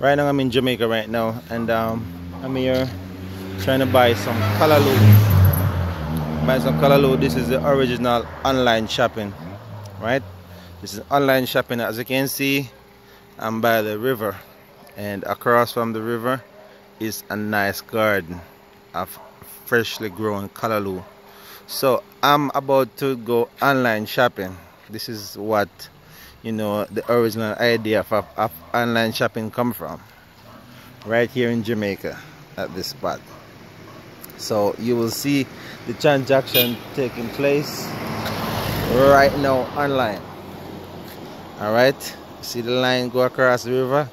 Right now I'm in Jamaica right now and um, I'm here trying to buy some Callaloo. Buy some Callaloo. This is the original online shopping, right? This is online shopping as you can see. I'm by the river and across from the river is a nice garden of freshly grown Callaloo. So I'm about to go online shopping. This is what you know the original idea of, of online shopping come from? Right here in Jamaica at this spot. So you will see the transaction taking place right now online. All right see the line go across the river?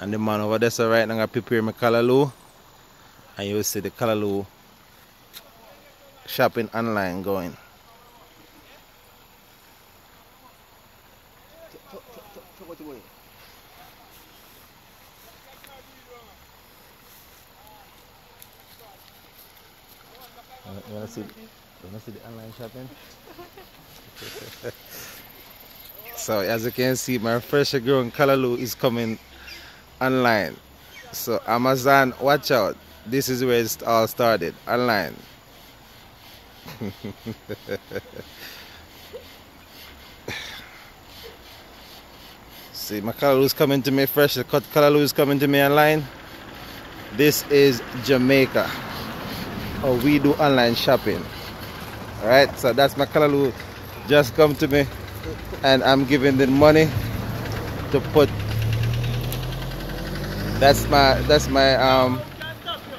And the man over there so right now I prepare my callaloo and you will see the callaloo shopping online going You wanna see? You wanna see the online shopping? so as you can see, my fresh grown callaloo is coming online. So Amazon, watch out! This is where it all started online. see, my callaloo is coming to me fresh. The is coming to me online. This is Jamaica. How we do online shopping. All right so that's my callaloo just come to me. And I'm giving the money to put. That's my that's my um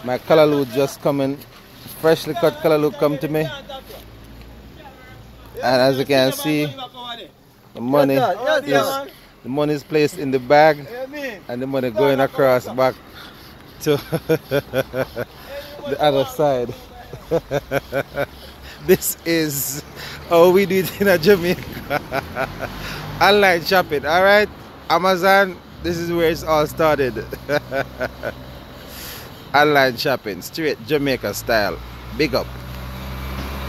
my callaloo just coming. Freshly cut callaloo come to me. And as you can see the money. Is the money is placed in the bag and the money going across back to the other side. this is how we do it in a Jamaica. Online shopping, alright? Amazon, this is where it's all started. Online shopping, straight Jamaica style. Big up.